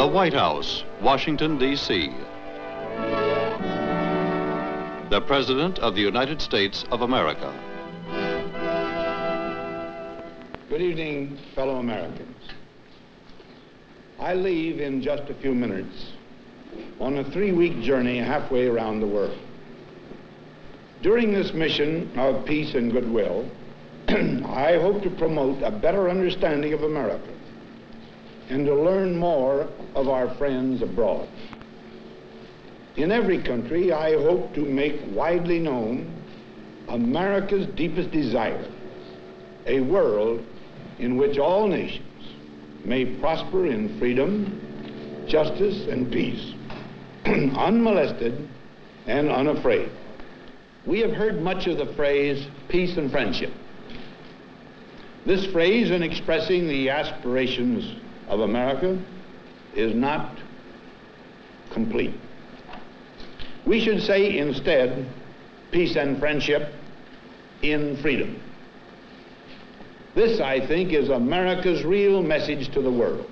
The White House, Washington, D.C. The President of the United States of America. Good evening, fellow Americans. I leave in just a few minutes on a three-week journey halfway around the world. During this mission of peace and goodwill, I hope to promote a better understanding of America and to learn more of our friends abroad. In every country, I hope to make widely known America's deepest desire, a world in which all nations may prosper in freedom, justice, and peace, unmolested and unafraid. We have heard much of the phrase peace and friendship. This phrase, in expressing the aspirations of America, is not complete. We should say instead peace and friendship in freedom. This, I think, is America's real message to the world.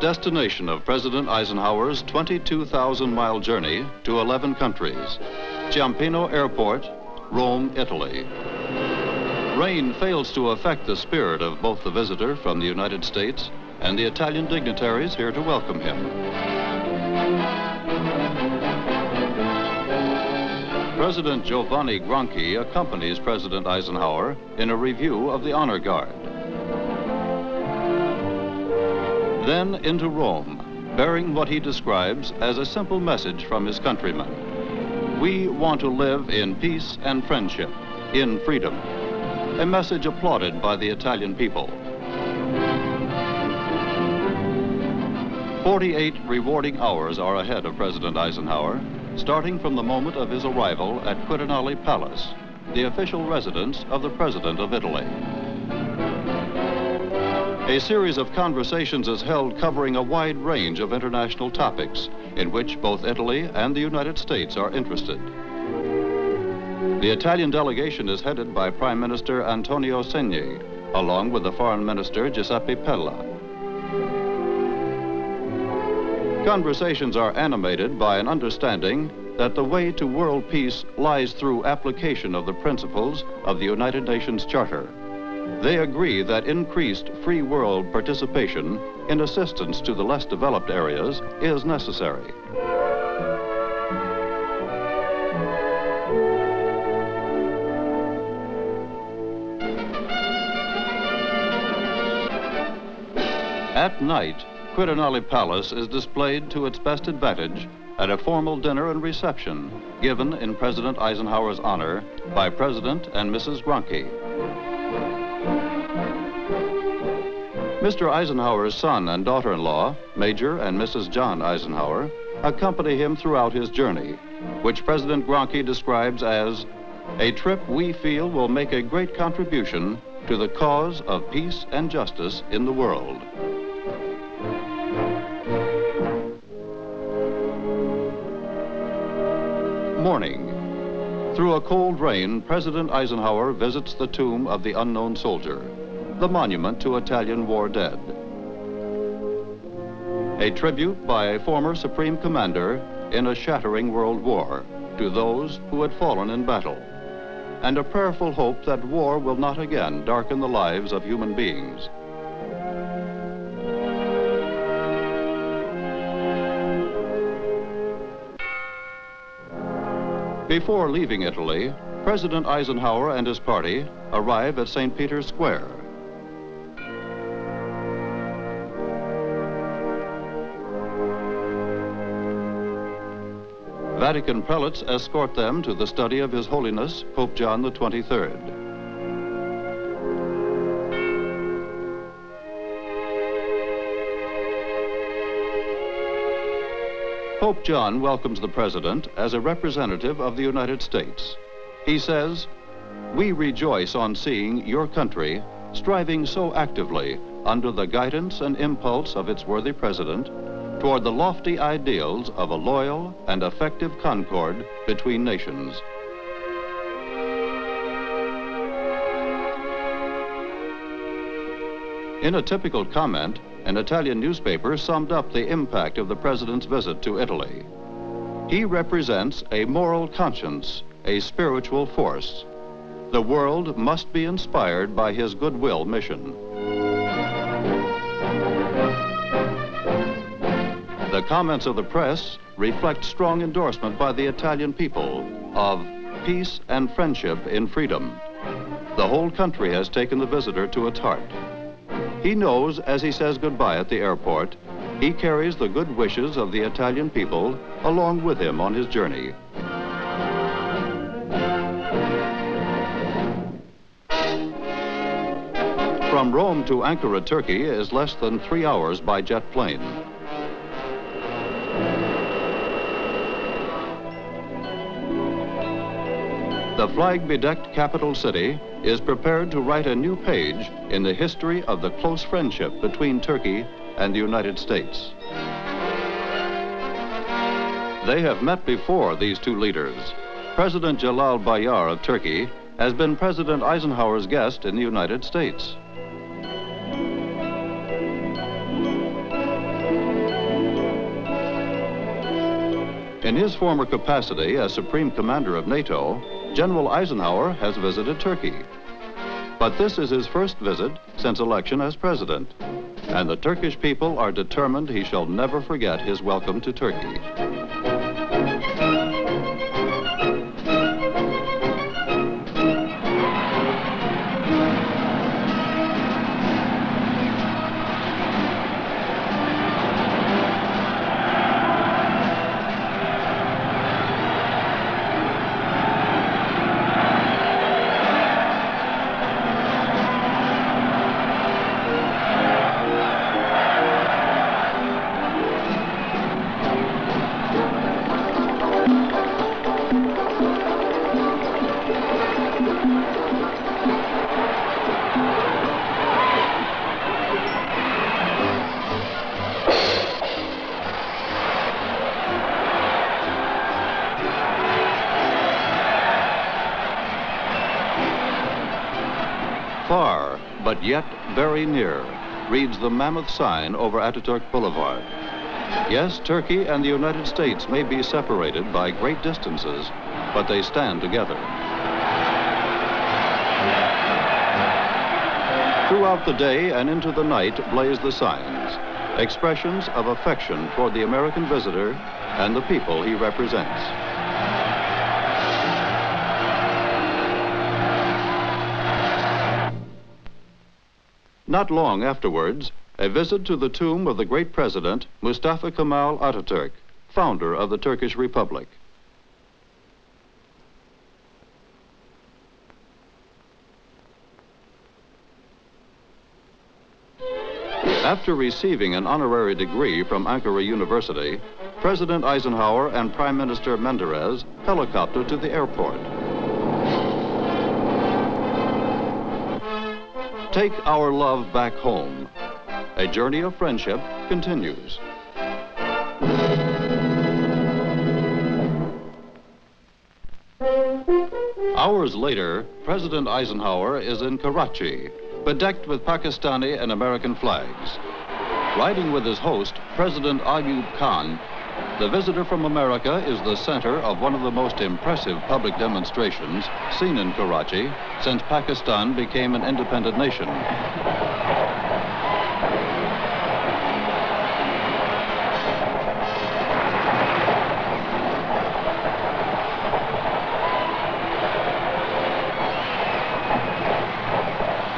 Destination of President Eisenhower's 22,000 mile journey to 11 countries. Ciampino Airport, Rome, Italy. Rain fails to affect the spirit of both the visitor from the United States and the Italian dignitaries here to welcome him. President Giovanni Gronchi accompanies President Eisenhower in a review of the honor guard. Then into Rome, bearing what he describes as a simple message from his countrymen. We want to live in peace and friendship, in freedom. A message applauded by the Italian people. 48 rewarding hours are ahead of President Eisenhower, starting from the moment of his arrival at Quirinale Palace, the official residence of the President of Italy. A series of conversations is held covering a wide range of international topics in which both Italy and the United States are interested. The Italian delegation is headed by Prime Minister Antonio Segni, along with the Foreign Minister Giuseppe Pella. Conversations are animated by an understanding that the way to world peace lies through application of the principles of the United Nations Charter. They agree that increased free world participation in assistance to the less developed areas is necessary. At night, Quirinale Palace is displayed to its best advantage at a formal dinner and reception given in President Eisenhower's honor by President and Mrs. Gronchi. Mr. Eisenhower's son and daughter-in-law, Major and Mrs. John Eisenhower, accompany him throughout his journey, which President Gronchi describes as a trip we feel will make a great contribution to the cause of peace and justice in the world. Morning. Through a cold rain, President Eisenhower visits the tomb of the unknown soldier, the monument to Italian war dead. A tribute by a former Supreme Commander in a shattering world war to those who had fallen in battle, and a prayerful hope that war will not again darken the lives of human beings. Before leaving Italy, President Eisenhower and his party arrive at St. Peter's Square. Vatican prelates escort them to the study of His Holiness, Pope John the 23rd. Pope John welcomes the President as a representative of the United States. He says, We rejoice on seeing your country striving so actively under the guidance and impulse of its worthy President toward the lofty ideals of a loyal and effective concord between nations. In a typical comment, an Italian newspaper summed up the impact of the president's visit to Italy. He represents a moral conscience, a spiritual force. The world must be inspired by his goodwill mission. The comments of the press reflect strong endorsement by the Italian people of peace and friendship in freedom. The whole country has taken the visitor to its heart. He knows as he says goodbye at the airport, he carries the good wishes of the Italian people along with him on his journey. From Rome to Ankara, Turkey is less than three hours by jet plane. The flag-bedecked capital city is prepared to write a new page in the history of the close friendship between Turkey and the United States. They have met before, these two leaders. President Jalal Bayar of Turkey has been President Eisenhower's guest in the United States. In his former capacity as Supreme Commander of NATO, General Eisenhower has visited Turkey. But this is his first visit since election as president. And the Turkish people are determined he shall never forget his welcome to Turkey. Yet very near, reads the mammoth sign over Ataturk Boulevard. Yes, Turkey and the United States may be separated by great distances, but they stand together. Throughout the day and into the night blaze the signs, expressions of affection toward the American visitor and the people he represents. Not long afterwards, a visit to the tomb of the great president, Mustafa Kemal Ataturk, founder of the Turkish Republic. After receiving an honorary degree from Ankara University, President Eisenhower and Prime Minister Menderes helicoptered to the airport. Take our love back home. A journey of friendship continues. Hours later, President Eisenhower is in Karachi, bedecked with Pakistani and American flags. Riding with his host, President Ayub Khan, the visitor from America is the center of one of the most impressive public demonstrations seen in Karachi since Pakistan became an independent nation.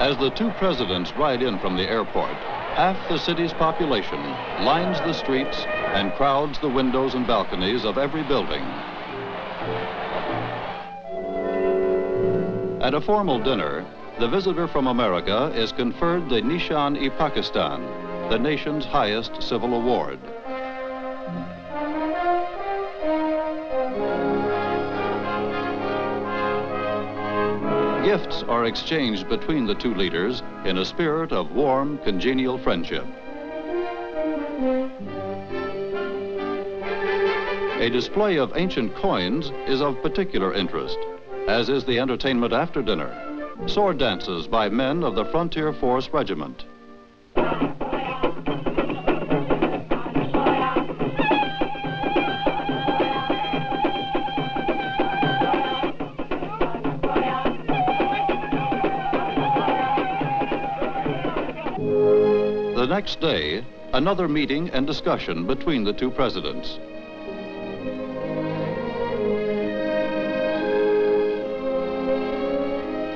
As the two presidents ride in from the airport, half the city's population lines the streets and crowds the windows and balconies of every building. At a formal dinner, the visitor from America is conferred the Nishan-e-Pakistan, the nation's highest civil award. Gifts are exchanged between the two leaders in a spirit of warm, congenial friendship. A display of ancient coins is of particular interest, as is the entertainment after dinner. Sword dances by men of the Frontier Force Regiment. The next day, another meeting and discussion between the two presidents.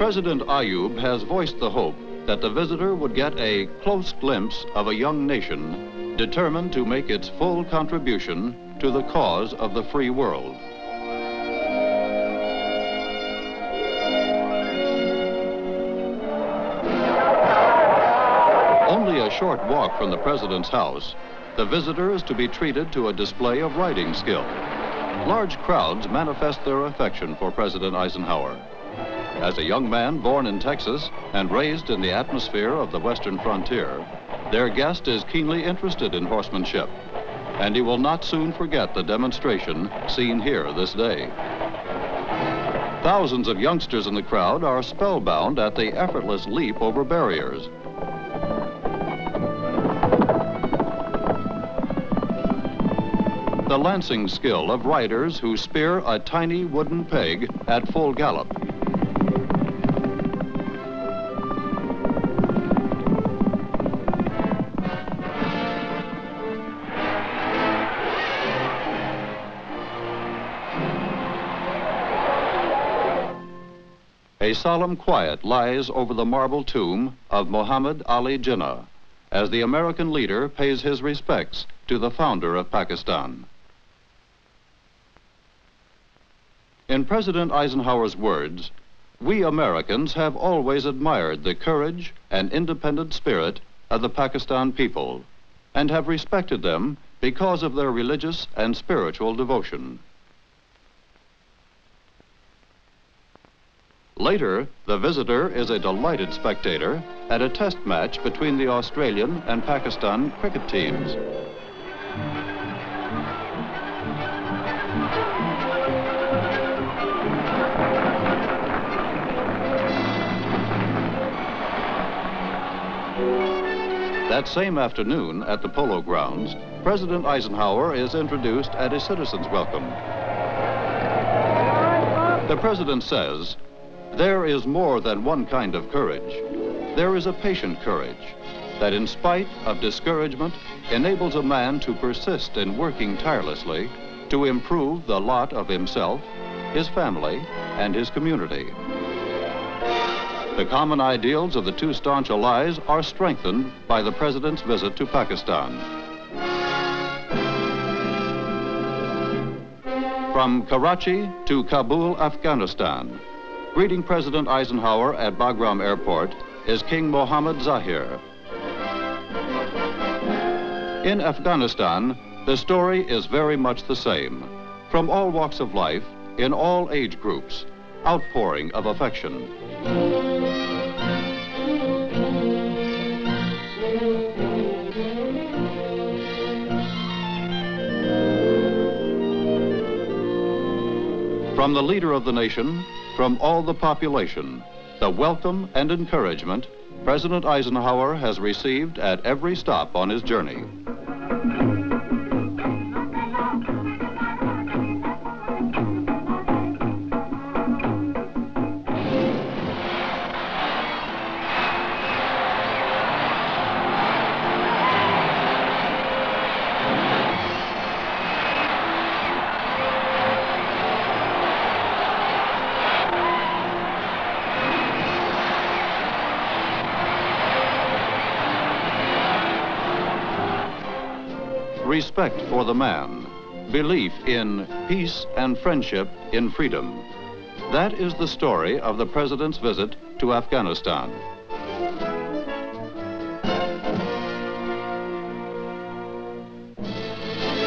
President Ayub has voiced the hope that the visitor would get a close glimpse of a young nation determined to make its full contribution to the cause of the free world. Only a short walk from the president's house, the visitor is to be treated to a display of writing skill. Large crowds manifest their affection for President Eisenhower. As a young man born in Texas and raised in the atmosphere of the western frontier, their guest is keenly interested in horsemanship, and he will not soon forget the demonstration seen here this day. Thousands of youngsters in the crowd are spellbound at the effortless leap over barriers. The lancing skill of riders who spear a tiny wooden peg at full gallop. A solemn quiet lies over the marble tomb of Muhammad Ali Jinnah as the American leader pays his respects to the founder of Pakistan. In President Eisenhower's words, we Americans have always admired the courage and independent spirit of the Pakistan people and have respected them because of their religious and spiritual devotion. Later, the visitor is a delighted spectator at a test match between the Australian and Pakistan cricket teams. That same afternoon at the Polo Grounds, President Eisenhower is introduced at a citizen's welcome. The president says, there is more than one kind of courage. There is a patient courage that, in spite of discouragement, enables a man to persist in working tirelessly to improve the lot of himself, his family, and his community. The common ideals of the two staunch allies are strengthened by the President's visit to Pakistan. From Karachi to Kabul, Afghanistan, Greeting President Eisenhower at Bagram Airport is King Mohammed Zahir. In Afghanistan, the story is very much the same. From all walks of life, in all age groups, outpouring of affection. From the leader of the nation from all the population, the welcome and encouragement President Eisenhower has received at every stop on his journey. Respect for the man, belief in peace and friendship in freedom. That is the story of the President's visit to Afghanistan.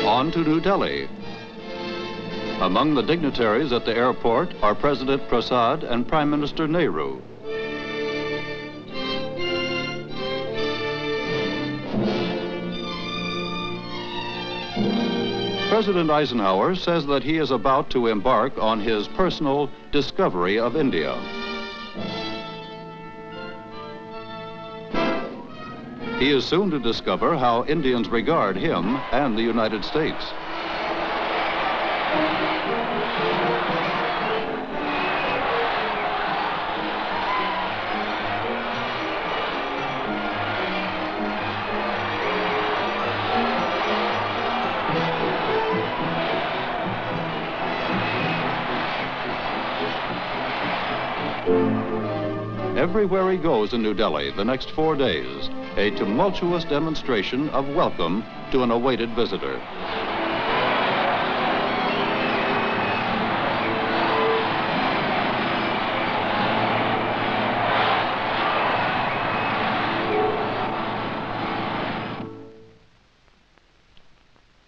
On to New Delhi. Among the dignitaries at the airport are President Prasad and Prime Minister Nehru. President Eisenhower says that he is about to embark on his personal discovery of India. He is soon to discover how Indians regard him and the United States. Everywhere he goes in New Delhi the next four days, a tumultuous demonstration of welcome to an awaited visitor.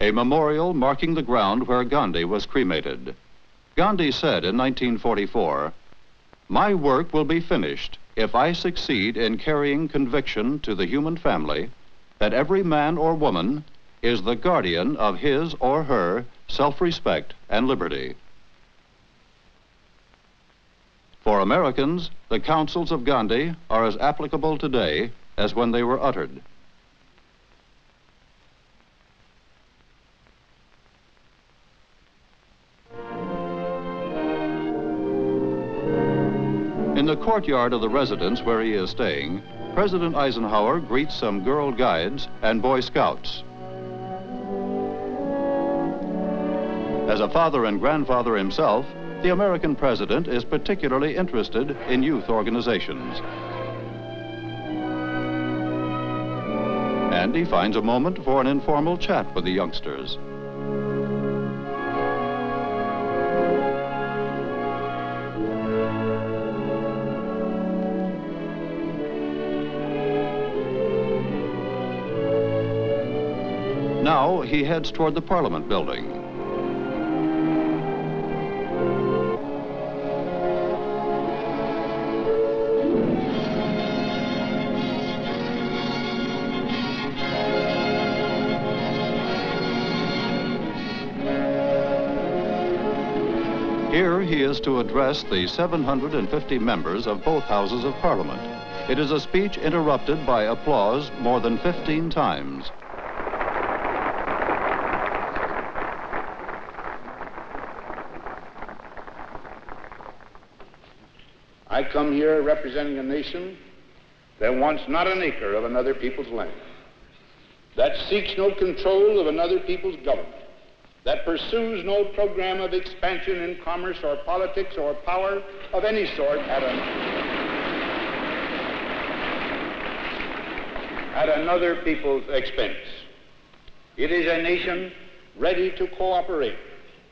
A memorial marking the ground where Gandhi was cremated. Gandhi said in 1944, my work will be finished if I succeed in carrying conviction to the human family that every man or woman is the guardian of his or her self-respect and liberty. For Americans, the counsels of Gandhi are as applicable today as when they were uttered. In the courtyard of the residence where he is staying, President Eisenhower greets some Girl Guides and Boy Scouts. As a father and grandfather himself, the American president is particularly interested in youth organizations. And he finds a moment for an informal chat with the youngsters. Now he heads toward the Parliament building. Here he is to address the 750 members of both houses of Parliament. It is a speech interrupted by applause more than 15 times. I come here representing a nation that wants not an acre of another people's land, that seeks no control of another people's government, that pursues no program of expansion in commerce or politics or power of any sort at, an, at another people's expense. It is a nation ready to cooperate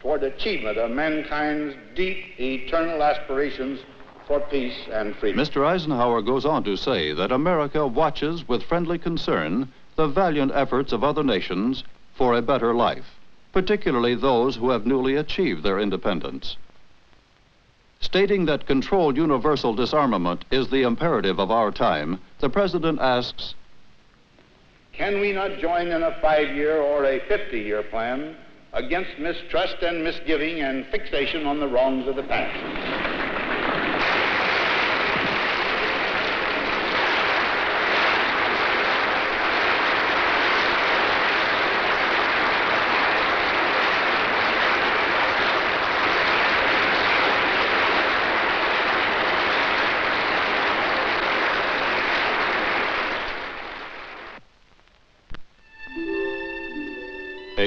toward achievement of mankind's deep, eternal aspirations for peace and freedom. Mr. Eisenhower goes on to say that America watches with friendly concern the valiant efforts of other nations for a better life, particularly those who have newly achieved their independence. Stating that controlled universal disarmament is the imperative of our time, the President asks, Can we not join in a five-year or a 50-year plan against mistrust and misgiving and fixation on the wrongs of the past?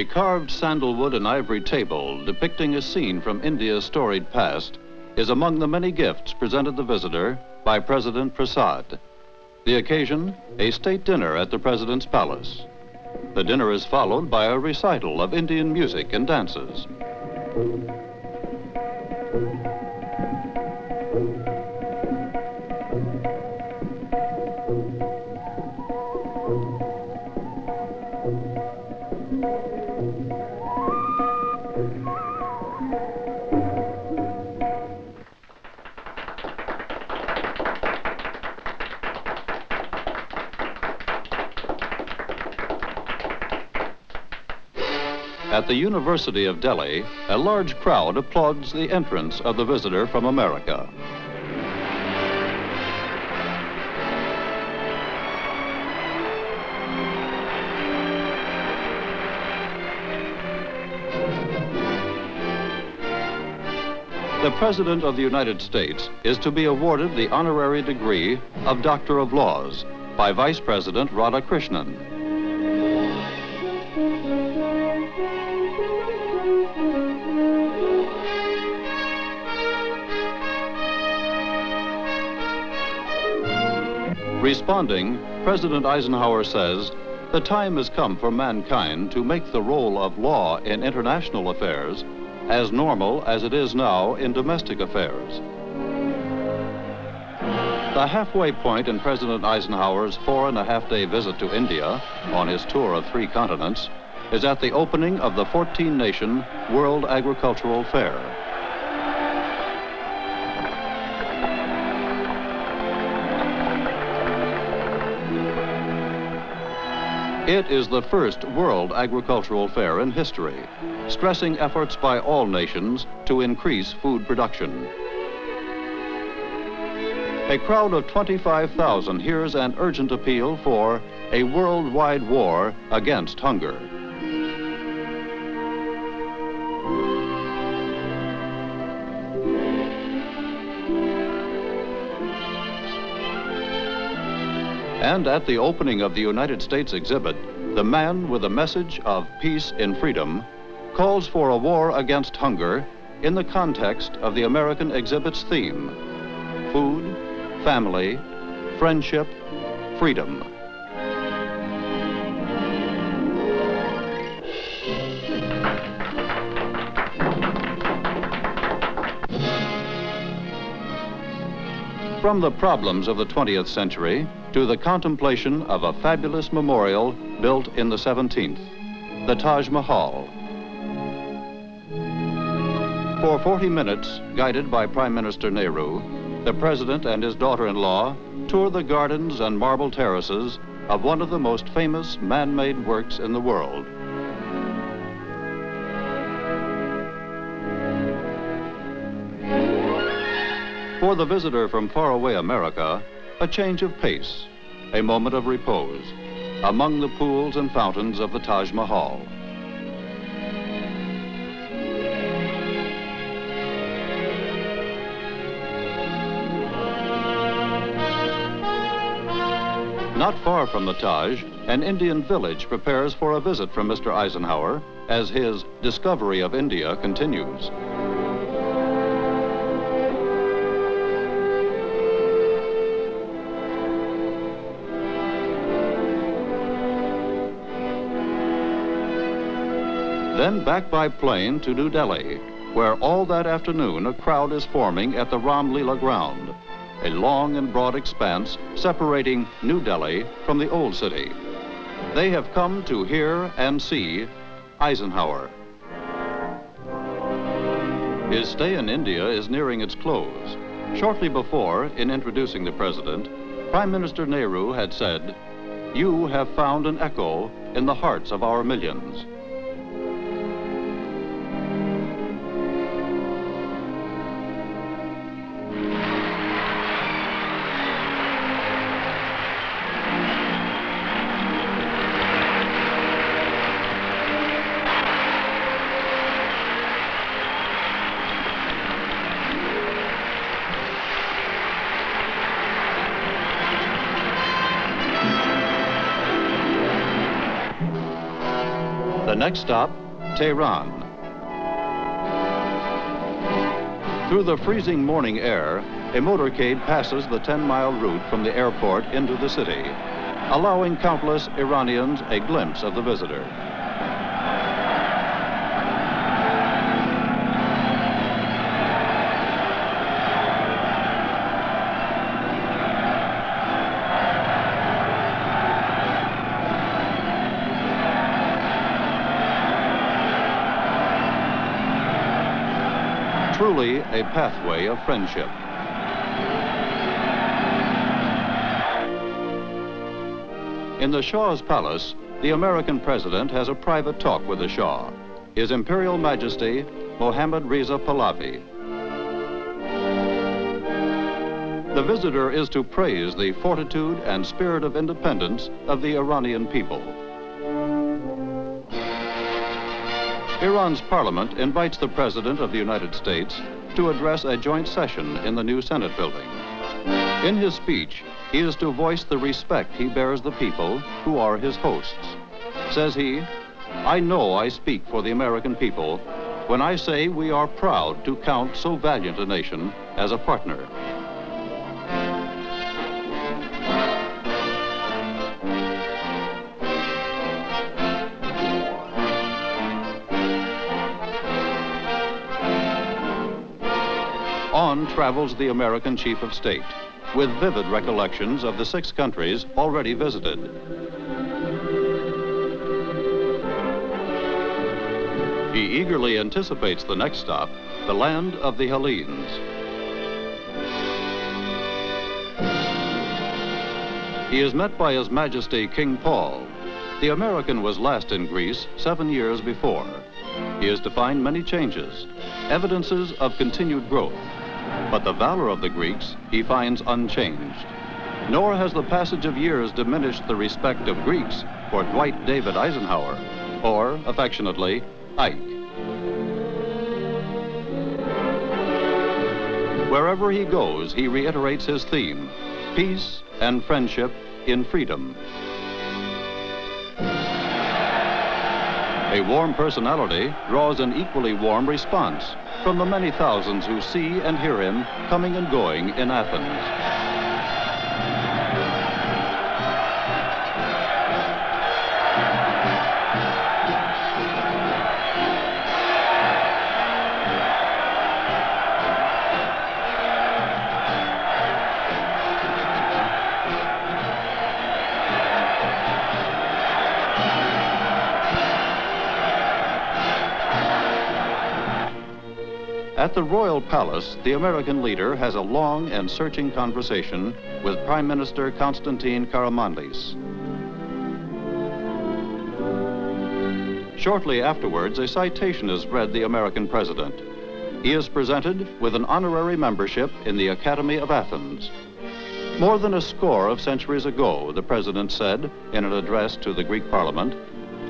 A carved sandalwood and ivory table depicting a scene from India's storied past is among the many gifts presented the visitor by President Prasad. The occasion, a state dinner at the President's palace. The dinner is followed by a recital of Indian music and dances. The University of Delhi, a large crowd applauds the entrance of the visitor from America. The President of the United States is to be awarded the honorary degree of Doctor of Laws by Vice President Radhakrishnan. Responding, President Eisenhower says, the time has come for mankind to make the role of law in international affairs as normal as it is now in domestic affairs. The halfway point in President Eisenhower's four and a half day visit to India on his tour of three continents is at the opening of the 14 nation World Agricultural Fair. It is the first World Agricultural Fair in history, stressing efforts by all nations to increase food production. A crowd of 25,000 hears an urgent appeal for a worldwide war against hunger. And at the opening of the United States exhibit, the man with a message of peace in freedom calls for a war against hunger in the context of the American exhibit's theme food, family, friendship, freedom. From the problems of the 20th century to the contemplation of a fabulous memorial built in the 17th, the Taj Mahal. For 40 minutes, guided by Prime Minister Nehru, the President and his daughter-in-law tour the gardens and marble terraces of one of the most famous man-made works in the world. For the visitor from faraway America, a change of pace, a moment of repose, among the pools and fountains of the Taj Mahal. Not far from the Taj, an Indian village prepares for a visit from Mr. Eisenhower as his discovery of India continues. Then back by plane to New Delhi, where all that afternoon a crowd is forming at the Ram Leela ground, a long and broad expanse separating New Delhi from the old city. They have come to hear and see Eisenhower. His stay in India is nearing its close. Shortly before, in introducing the president, Prime Minister Nehru had said, You have found an echo in the hearts of our millions. Next stop, Tehran. Through the freezing morning air, a motorcade passes the 10-mile route from the airport into the city, allowing countless Iranians a glimpse of the visitor. A pathway of friendship. In the Shah's palace, the American president has a private talk with the Shah. His Imperial Majesty, Mohammad Reza Pahlavi. The visitor is to praise the fortitude and spirit of independence of the Iranian people. Iran's parliament invites the President of the United States to address a joint session in the new Senate building. In his speech, he is to voice the respect he bears the people who are his hosts. Says he, I know I speak for the American people when I say we are proud to count so valiant a nation as a partner. Travels the American chief of state, with vivid recollections of the six countries already visited. He eagerly anticipates the next stop, the land of the Hellenes. He is met by His Majesty King Paul. The American was last in Greece seven years before. He is to find many changes, evidences of continued growth. But the valor of the Greeks he finds unchanged. Nor has the passage of years diminished the respect of Greeks for Dwight David Eisenhower, or, affectionately, Ike. Wherever he goes, he reiterates his theme, peace and friendship in freedom. A warm personality draws an equally warm response from the many thousands who see and hear him coming and going in Athens. At the Royal Palace, the American leader has a long and searching conversation with Prime Minister Konstantin Karamanlis. Shortly afterwards, a citation is read the American president. He is presented with an honorary membership in the Academy of Athens. More than a score of centuries ago, the president said in an address to the Greek parliament,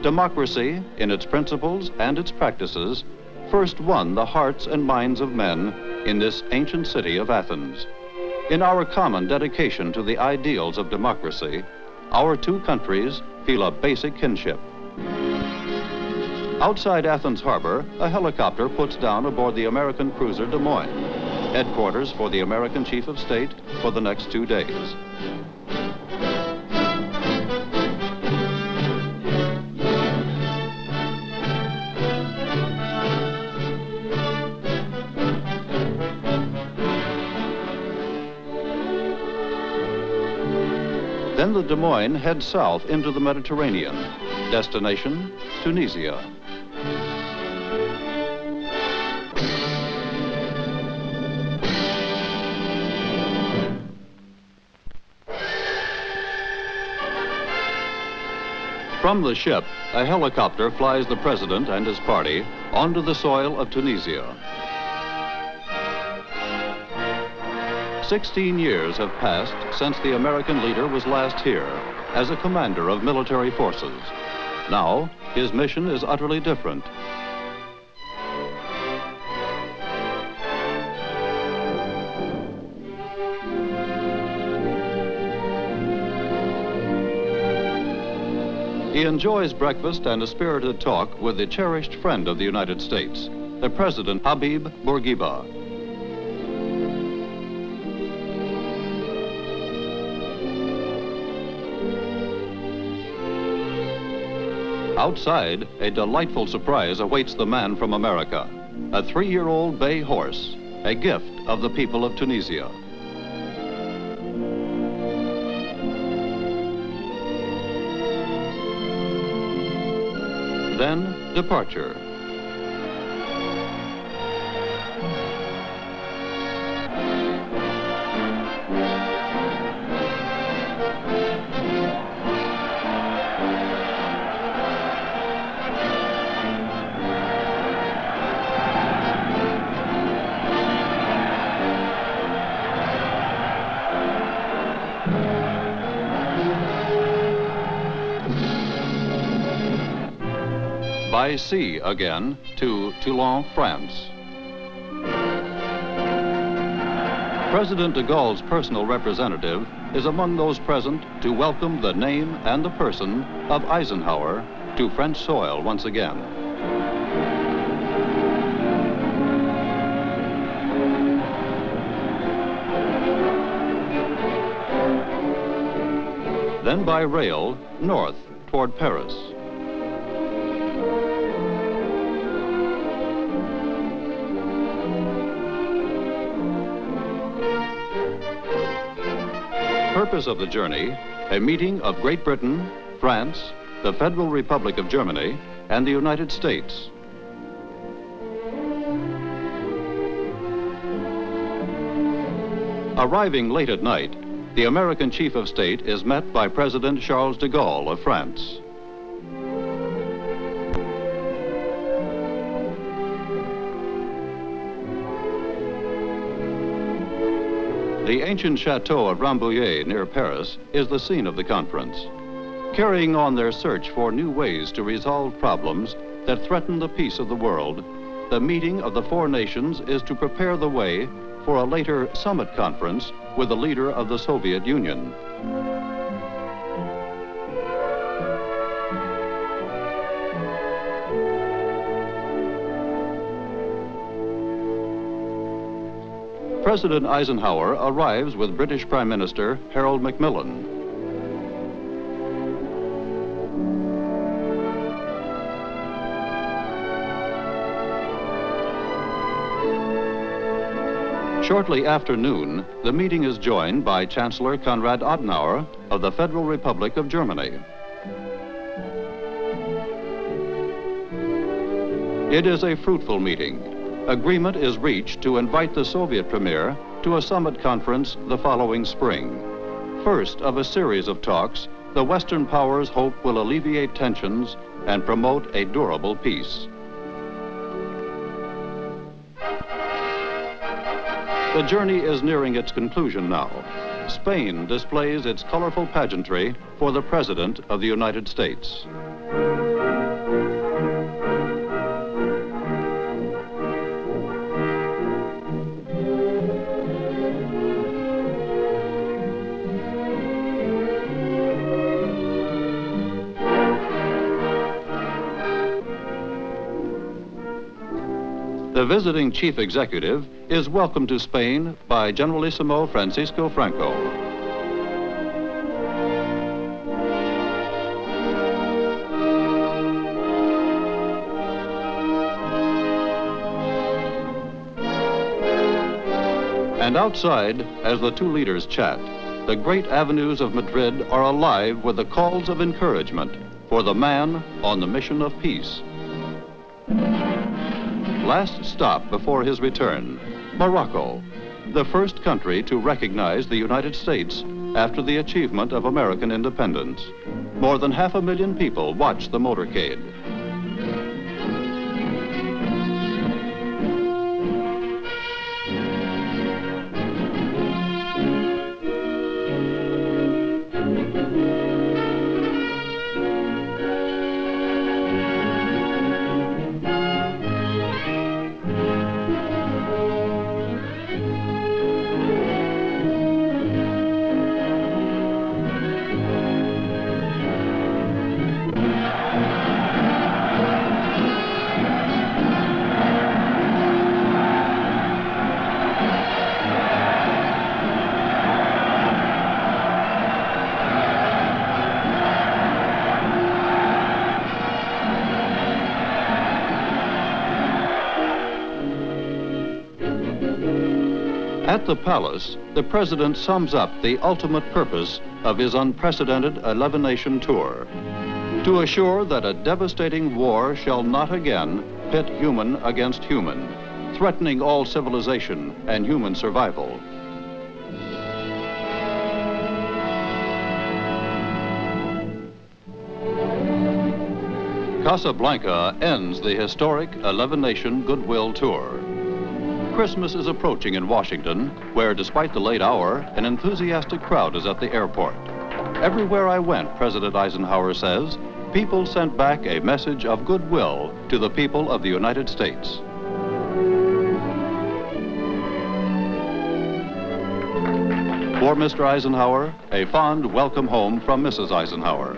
democracy in its principles and its practices first won the hearts and minds of men in this ancient city of Athens. In our common dedication to the ideals of democracy, our two countries feel a basic kinship. Outside Athens harbor, a helicopter puts down aboard the American cruiser Des Moines, headquarters for the American chief of state for the next two days. Then the Des Moines heads south into the Mediterranean. Destination, Tunisia. From the ship, a helicopter flies the president and his party onto the soil of Tunisia. 16 years have passed since the American leader was last here as a commander of military forces. Now, his mission is utterly different. He enjoys breakfast and a spirited talk with the cherished friend of the United States, the President Habib Bourguiba. Outside, a delightful surprise awaits the man from America. A three-year-old bay horse, a gift of the people of Tunisia. Then, departure. By sea again to Toulon, France. President de Gaulle's personal representative is among those present to welcome the name and the person of Eisenhower to French soil once again. Then by rail north toward Paris. Of the journey, a meeting of Great Britain, France, the Federal Republic of Germany, and the United States. Arriving late at night, the American chief of state is met by President Charles de Gaulle of France. The ancient chateau of Rambouillet near Paris is the scene of the conference. Carrying on their search for new ways to resolve problems that threaten the peace of the world, the meeting of the four nations is to prepare the way for a later summit conference with the leader of the Soviet Union. President Eisenhower arrives with British Prime Minister Harold Macmillan. Shortly after noon, the meeting is joined by Chancellor Konrad Adenauer of the Federal Republic of Germany. It is a fruitful meeting. Agreement is reached to invite the Soviet premier to a summit conference the following spring. First of a series of talks, the Western powers hope will alleviate tensions and promote a durable peace. The journey is nearing its conclusion now. Spain displays its colorful pageantry for the President of the United States. The visiting chief executive is welcomed to Spain by Generalissimo Francisco Franco. And outside, as the two leaders chat, the great avenues of Madrid are alive with the calls of encouragement for the man on the mission of peace. Last stop before his return, Morocco, the first country to recognize the United States after the achievement of American independence. More than half a million people watched the motorcade. At the palace, the president sums up the ultimate purpose of his unprecedented 11 nation tour to assure that a devastating war shall not again pit human against human, threatening all civilization and human survival. Casablanca ends the historic 11 nation goodwill tour. Christmas is approaching in Washington, where, despite the late hour, an enthusiastic crowd is at the airport. Everywhere I went, President Eisenhower says, people sent back a message of goodwill to the people of the United States. For Mr. Eisenhower, a fond welcome home from Mrs. Eisenhower.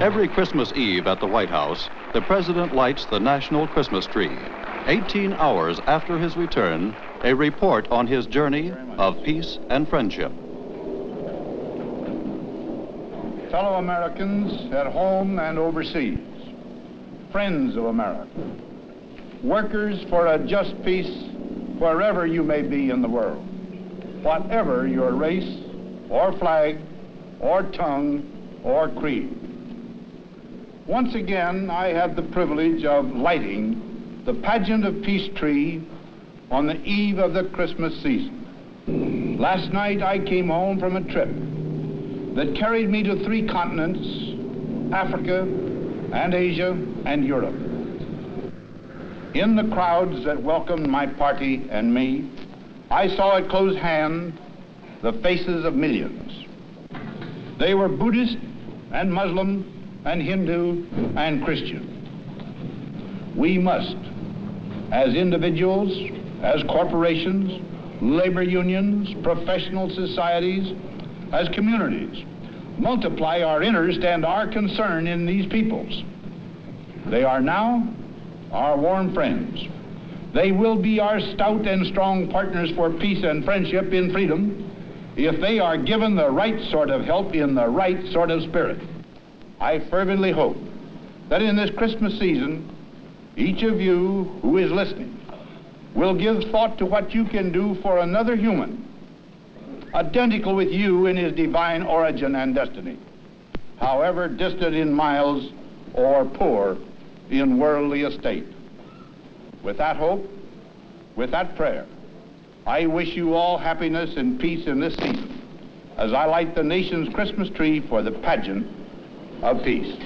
Every Christmas Eve at the White House, the President lights the national Christmas tree. 18 hours after his return, a report on his journey of peace and friendship. Fellow Americans at home and overseas, friends of America, workers for a just peace wherever you may be in the world, whatever your race or flag or tongue or creed. Once again, I have the privilege of lighting the pageant of peace tree on the eve of the Christmas season. Last night I came home from a trip that carried me to three continents, Africa and Asia and Europe. In the crowds that welcomed my party and me, I saw at close hand the faces of millions. They were Buddhist and Muslim and Hindu and Christian. We must, as individuals, as corporations, labor unions, professional societies, as communities, multiply our interest and our concern in these peoples. They are now our warm friends. They will be our stout and strong partners for peace and friendship in freedom if they are given the right sort of help in the right sort of spirit. I fervently hope that in this Christmas season, each of you who is listening will give thought to what you can do for another human, identical with you in his divine origin and destiny, however distant in miles or poor in worldly estate. With that hope, with that prayer, I wish you all happiness and peace in this season as I light the nation's Christmas tree for the pageant of peace.